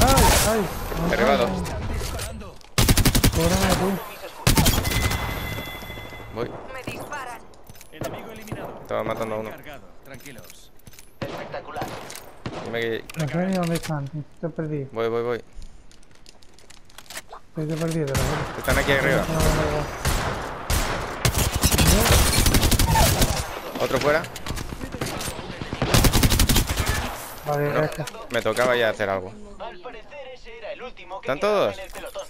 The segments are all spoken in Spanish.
¡Ay! ¡Ay! Derribado. tú. Voy. Me disparan. Enemigo eliminado. Estaba matando a uno. Tranquilos. Espectacular. Dime que... No sé ni dónde están. Estoy perdido. Voy, voy, voy. Estoy perdido. Están aquí arriba. No, no. Otro fuera. Vale, gracias. Me tocaba ya hacer algo. ¿Están todos? en el pelotón.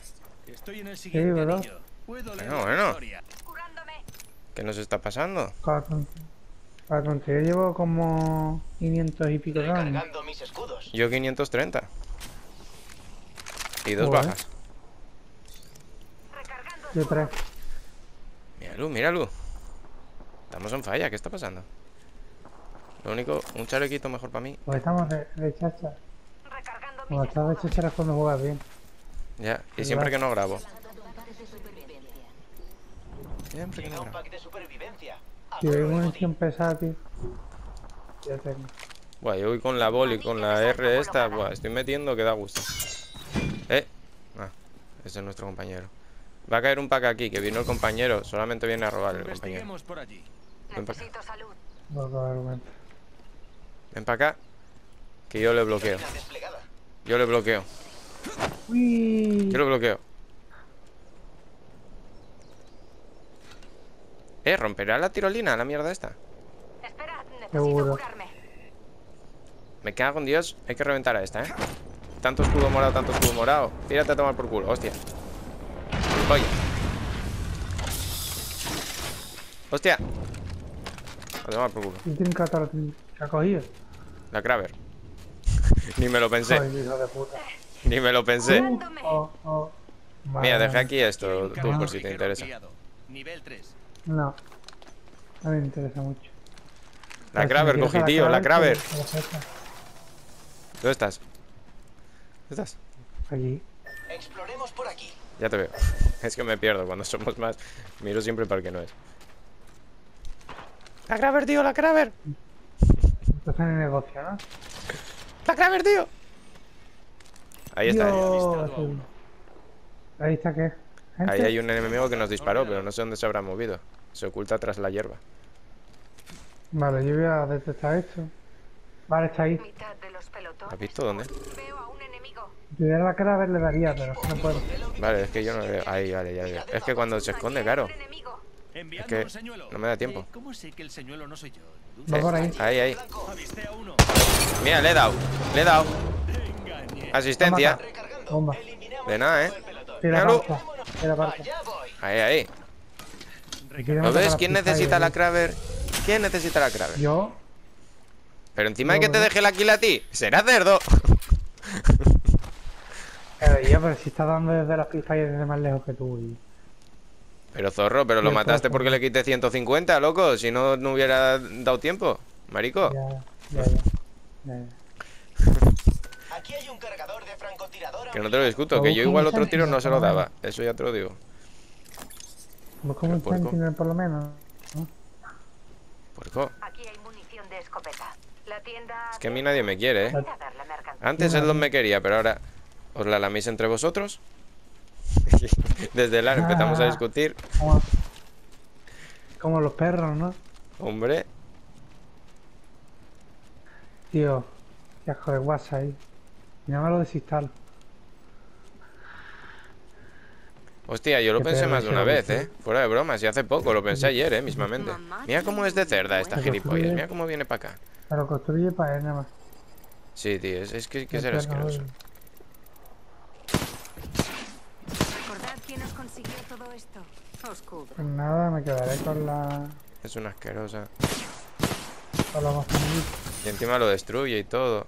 Estoy en el siguiente ¿verdad? Bueno, bueno. ¿Qué nos está pasando? Para tontería llevo como 500 y pico de años. Recargando mis escudos. Yo 530. Y dos Joder. bajas. Yo tres. Míralo, míralo. Estamos en falla, ¿qué está pasando? Lo único, un chalequito mejor para mí. Pues estamos de, de chacha. Como estás de chacha es cuando juegas bien. Ya, y siempre que no grabo. Siempre que no grabo. Si hay munición pesada, tío. Ya tengo. Buah, yo voy con la bol y con la R esta, buah, estoy metiendo que da gusto. Eh. Ah, ese es nuestro compañero. Va a caer un pack aquí, que vino el compañero. Solamente viene a robar el compañero. Ven para acá. Ven para acá. Que yo le bloqueo. Yo le bloqueo. Uy. Yo le bloqueo. Eh, romperá la tirolina, la mierda esta. Esperad, necesito Seguro. curarme. Me cago en Dios. Hay que reventar a esta, ¿eh? Tanto escudo morado, tanto escudo morado. Tírate a tomar por culo, hostia. Oye. Hostia. A tomar por culo. ¿Se ha cogido? La Kraber. Ni me lo pensé. Ay, hijo de puta. Ni me lo pensé. Oh, oh. Mira, dejé aquí esto, tú, por si te interesa. ampliado. Nivel 3. No. No me interesa mucho. La Kraber, cogí, a tío, la pues, Kraber. saca. ¿Dónde estás? ¿Dónde estás? Aquí. Exploremos por aquí. Ya te veo. Es que me pierdo cuando somos más. Miro siempre para el que no es. La Kraber, tío, la Kraber. Estás en el negocio, ¿no? La Kraber, tío. Ahí está. Dios. ¿Ahí está qué? ¿Gente? Ahí hay un enemigo que nos disparó, pero no sé dónde se habrá movido. Se oculta tras la hierba. Vale, yo voy a detectar esto. Vale, está ahí. ¿Has visto dónde? Veo a un enemigo. Si diera la cara a ver le daría, pero es que no puedo. Vale, es que yo no le veo. Ahí, vale, ya veo. Es que cuando se esconde, claro. Enviando que un señuelo. no me da tiempo. Eh, ¿Cómo sé que el señuelo no soy yo? Va por ahí. Ahí, ahí. Mira, le he dado. Le he dado. Engañé. Asistencia. Bomba. De nada, eh. Tira voy. Ahí, ahí. ¿Lo ves? la ¿Quién necesita la Kraber? ¿Quién necesita la Kraber? Yo. Pero encima de que te deje la kill a ti. Será cerdo. Pero yo, pero si está dando desde las pistas y desde más lejos que tú. Y... Pero zorro, pero lo mataste porque le quité 150, loco. Si no, no hubiera dado tiempo. Marico. Ya, ya, ya. Aquí hay un cargador de francotirador. Que no te lo discuto, que yo igual otro tiro no se lo daba. Eso ya te lo digo. Busca un puerco. sentinel por lo menos. ¿no? Puerco. Aquí hay munición de escopeta. La tienda. Es que a mí nadie me quiere, ¿eh? Antes él me quería, pero ahora os la laméis entre vosotros. Desde la empezamos a Ah. discutir. Como, como los perros, ¿no? Hombre, Tío, qué asco de WhatsApp ahí. Ya me lo desinstalo. hostia, yo lo pensé más de una vez. ¿eh? Fuera de bromas, y hace poco, lo pensé ayer, ¿eh? Mismamente. Mira cómo es de cerda esta gilipollas, mira cómo viene para acá. Pero construye para él nada más. Sí, tío, es, que que ser asqueroso. Oye. Recordad quién os consiguió todo esto. Oscuro. Pues nada, me quedaré con la. Es una asquerosa. con la bastantita. Y encima lo destruye y todo.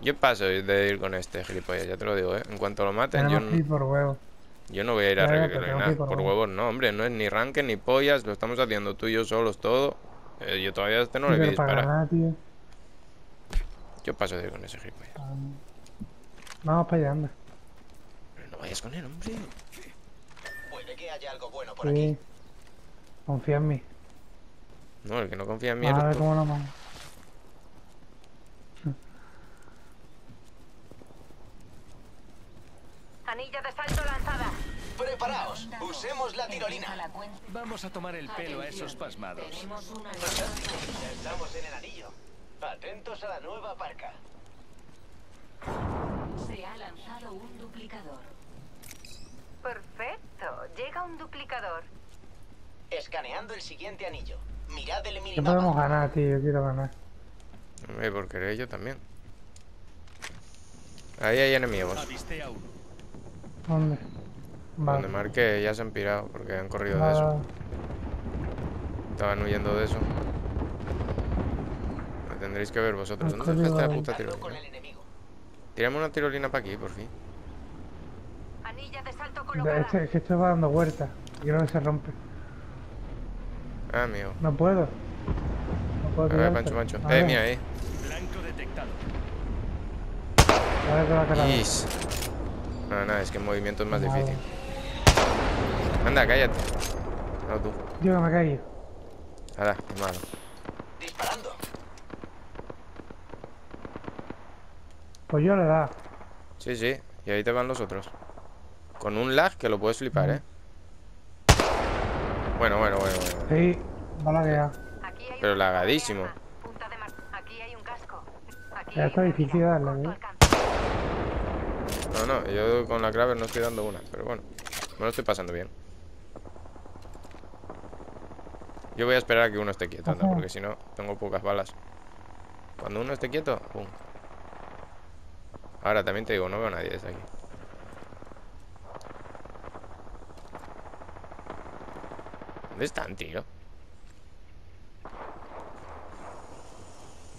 Yo paso de ir con este gilipollas, ya te lo digo, ¿eh? En cuanto lo maten, yo no, por huevo. yo no voy a ir a Ya, ya, re- pero tengo nada, que ir por por huevos. no, hombre, no es ni ranque ni pollas, lo estamos haciendo tú y yo solos todo. Eh, yo todavía a este no Sí, le disparar. ganar, tío. Yo paso de ir con ese gilipollas. Vamos para allá, anda. Pero no vayas con él, hombre. Que haya algo bueno por sí. aquí. Confía en mí. No, el que no confía en mí. A ver cómo lo mando. Anilla de salto lanzada. Preparaos, usemos la tirolina. Vamos a tomar el pelo a esos pasmados. Ya estamos en el anillo. Atentos a la nueva parca. Se ha lanzado un duplicador. Perfecto. Duplicador. Escaneando el siguiente anillo. Mirad el Que podemos minimapa. ganar, tío. Yo quiero ganar. Hombre, por querer yo también. Ahí hay enemigos. ¿Dónde? Donde Vale. marqué ya se han pirado porque han corrido de eso. Estaban huyendo de eso. Lo tendréis que ver vosotros. ¿Dónde está esta puta tirolina? Tirame una tirolina para aquí, por fin. De salto colocada. Este, es que esto va dando vueltas. Y creo que se rompe. Ah, mío. No puedo. No puedo A ver. Pancho, Pancho. A Eh, ver, mira ahí. Blanco detectado. A ver qué va a. Is. No, no, es que en movimiento es más Vale. difícil. Anda, cállate. No, tú. Yo que me. Hala, qué malo. Disparando. Pues yo le da. Sí, sí. Y ahí te van los otros. Con un lag que lo puedes flipar, ¿eh? Bueno, bueno, bueno, bueno. Sí, hay Pero lagadísimo. Ya está difícil darle, ¿eh? No, no, yo con la Kraber no estoy dando una, pero bueno. Me lo estoy pasando bien. Yo voy a esperar a que uno esté quieto, anda, porque si no, tengo pocas balas. Cuando uno esté quieto, pum. Ahora también te digo, no veo a nadie desde aquí. ¿Dónde están, tío?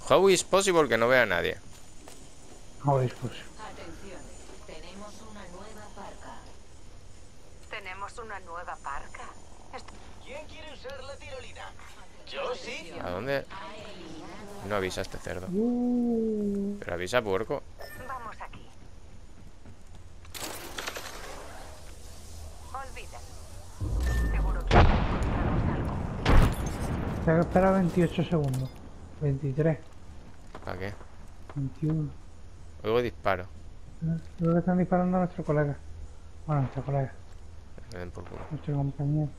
How is possible que no vea a nadie? Joder, pues. Atención, tenemos una nueva parca. Tenemos una nueva parca. ¿Quién quiere usar la tirolina? Yo sí. ¿A dónde? No avisa este cerdo. Uh, Pero avisa puerco. Tengo que esperar 28 segundos. 23, ¿Para qué? 21. Oigo disparo. ¿eh? Creo que están disparando a nuestro colega. Bueno, nuestro colega, Me den por culo. nuestro compañero.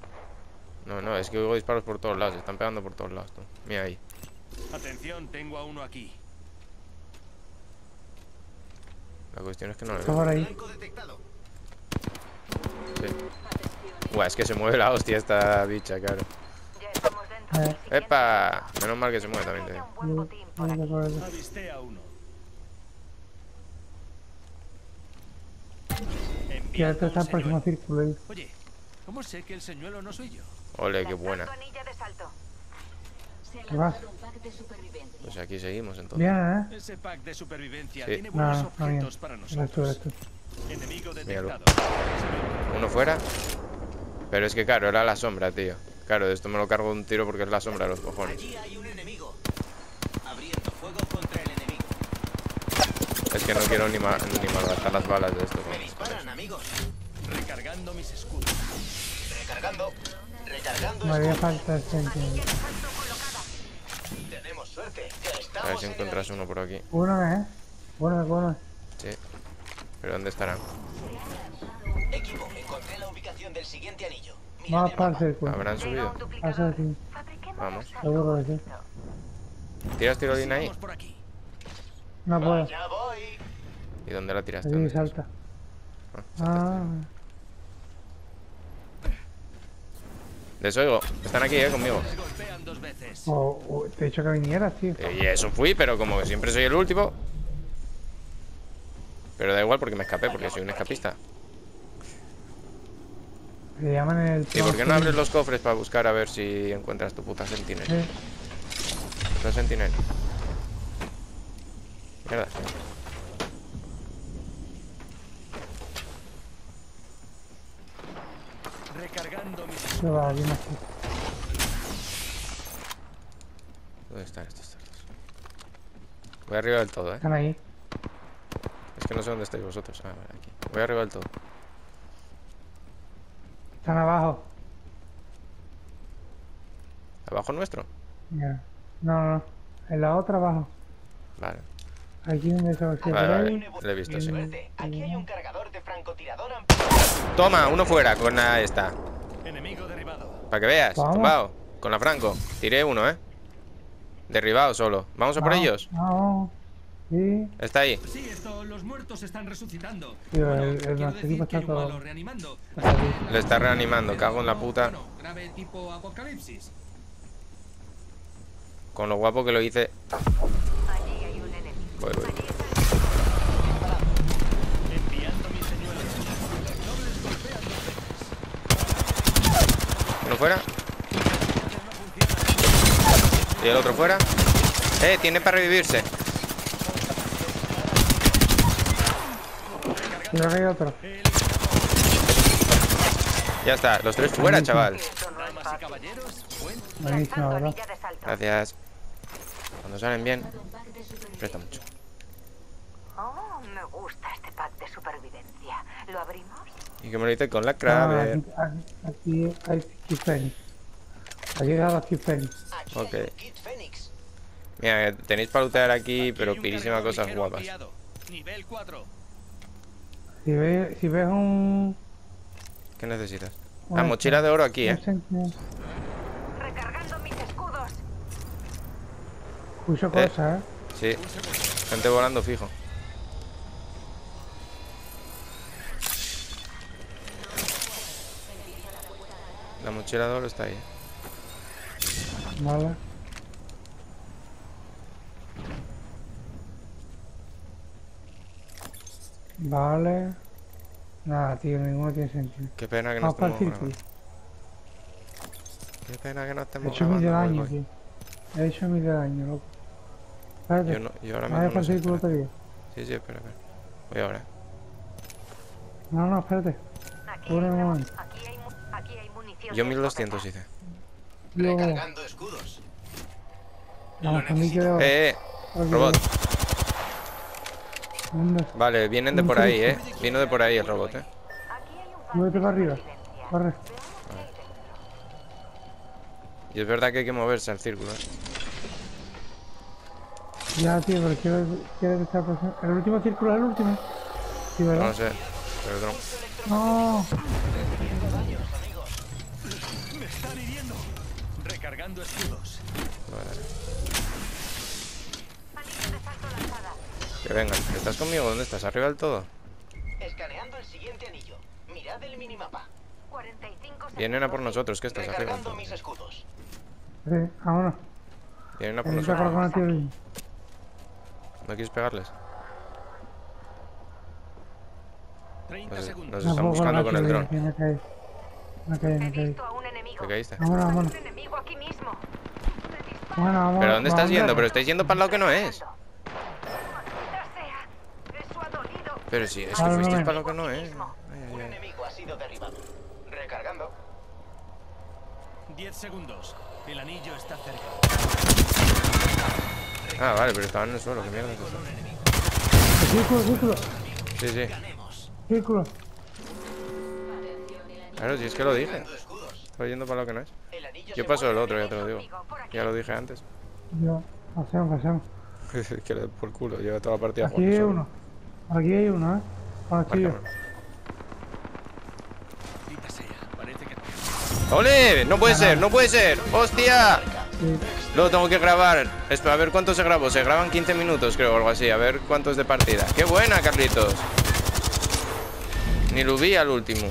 No, no, es que oigo disparos por todos lados. Están pegando por todos lados, tú. Mira ahí. Atención, tengo a uno aquí. La cuestión es que no le Está veo. por ahí. Sí. Buah, es que se mueve la hostia esta bicha, claro. Eh. ¡Epa! Menos mal que se mueve también, te. Y ahora está el próximo círculo ahí. Oye, ¿cómo sé que el señuelo no soy yo? Ole, qué buena. ¿Qué vas? lanzado un pack de supervivencia. Pues aquí seguimos entonces. Bien, ¿eh? Ese pack de supervivencia Sí. tiene No, buenos no, no, objetos para nosotros. Enemigo Míralo. detectado. Uno fuera. Pero es que claro, era la sombra, tío. Claro, de esto me lo cargo de un tiro porque es la sombra de los cojones. Allí hay un enemigo. Abriendo fuego contra el enemigo. Es que no quiero ni, ma ni malgastar las balas de esto. Me disparan, amigos. Recargando mis escudos. Recargando. Recargando Me haría falta. Tenemos suerte. A ver si encuentras uno por aquí. Uno, ¿eh? Uno, uno. Sí. ¿Pero dónde estarán? El para el círculo. ¿Habrán subido? Vamos. Seguro que sí. ¿Tiras tirolina ahí? No puedo. ¿Y dónde la tiraste? Aquí ¿Dónde estás? salta. Ah, saltaste. Ah, Les oigo. Están aquí, eh, conmigo. Oh, oh, te he dicho que vinieras, tío. Eh, Y eso fui, pero como que siempre soy el último. Pero da igual porque me escapé, porque soy un escapista. Llaman el. ¿Y por qué no abres los cofres para buscar a ver si encuentras tu puta sentinel? Sí. Puta sentinel. Mierda. Recargando mis Se va, aquí más. ¿Dónde están estos cerdos? Voy arriba del todo, eh. Están ahí. Es que no sé dónde estáis vosotros. Ah, vale, aquí. Voy arriba del todo. Están abajo. ¿Abajo nuestro? Ya. No, no. En la otra abajo. Vale. Aquí donde se va a Vale, vale. Lo he visto, sí. Suerte. Aquí hay un cargador de francotirador han... Toma, uno fuera con la esta. Enemigo derribado. Para que veas, Vamos. tumbado. Con la Franco. Tiré uno, ¿eh? Derribado solo. ¿Vamos a por ellos? Vamos. Está ahí. Sí, esto, los muertos están resucitando. Tío, Bueno, el- el quiero nuestro decir equipo que está todo- reanimando. Le está reanimando, cago en la puta. Bueno, grave tipo apocalipsis. Con lo guapo que lo hice. Allí hay un enemigo. Voy, voy. Uno fuera. Y el otro fuera. Eh, tiene para revivirse. Que hay otro. Ya está, los tres fuera, chaval. No Buenísimo, salto. Gracias. Cuando salen bien, presta mucho. Oh, me gusta este pack de supervivencia. ¿Lo abrimos? Y que me lo hice con la Ah, Kraber. aquí, aquí hay Kid Fenix. Ha llegado Kid Fenix. Aquí Ok. Mira, tenéis para lootear aquí, pero cargador cosas guapas. Nivel 4. Si ves, si ves un... ¿Qué necesitas? un Ah, mochila de oro aquí, eh. Recargando mis escudos. Escucho Eh. cosas, ¿eh? Sí. Gente volando fijo. La mochila de oro está ahí. eh. Vale. Vale. Nada, tío, ninguno tiene sentido. Qué pena que no Vamos para el estemos grabando. Qué pena que no He estemos hecho mil de daño, tío. He hecho mil de daño, loco. Espérate. Yo, no, yo ahora mismo para no sé. espera. todavía. Sí, sí, espera, espera. Voy ahora. No, no, espérate. Aquí hay, momento. aquí hay, mu- aquí hay munición. Yo de 1200 escopeta. hice. Recargando escudos. de oro. Eh, eh. Robot. Vale, vienen de por ahí, eh. Vino de por ahí el robot, eh. Muévete para arriba. Corre. Y es verdad que hay que moverse al círculo, eh. Ya, tío, pero quiero, quiero estar presente. ¿El último círculo es el último? Sí, No ¿verdad? lo sé. Perdón. No. Me están hiriendo. Recargando escudos. Vale. Que vengan. ¿Estás conmigo? ¿Dónde estás? ¿Arriba del todo? Escaneando el siguiente anillo. Mirad el minimapa. 45 Vienen a por nosotros, que estás arriba del Recargando todo. mis escudos. Sí, vámonos. Vienen a por Necesito nosotros. ¿No quieres pegarles? 30 Nos, segundos. nos No están buscando con el dron. ¿Pero dónde estás vamos, yendo? Pero estáis yendo para el lado que no es. Maldita sea. Eso ha dolido. Pero sí, es que Ah, no, fuisteis no. para lo que no es. Ay, Un ay, ay. enemigo ha sido derribado. Recargando. 10 segundos. El anillo está cerca. Ah, vale, pero estaban en el suelo. ¿Qué mierda? Círculo, círculo, Sí, sí. círculo. Claro, si es que lo dije. Estoy yendo para lo que no es. Yo paso el mueve. otro, ya te lo digo. Ya lo dije antes. Yo, pasemos, pasemos. que le por culo. Lleva toda la partida Aquí uno. Aquí hay uno, ¿eh? Que ¡Ole! ¡No puede ser! ¡No puede ser! ¡Hostia! Sí. Luego tengo que grabar. Espera, a ver cuánto se grabó. Se graban 15 minutos, creo, o algo así. A ver cuánto es de partida. ¡Qué buena, Carlitos! Ni lo vi al último.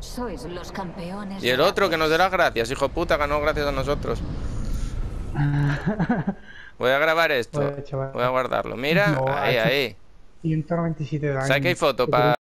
Sois los campeones. Y el otro que nos dé las gracias, hijo puta, ganó gracias a nosotros. Voy a grabar esto. Voy a guardarlo. Mira, No, ahí, ahí. 197 de daño. Saca ahí foto para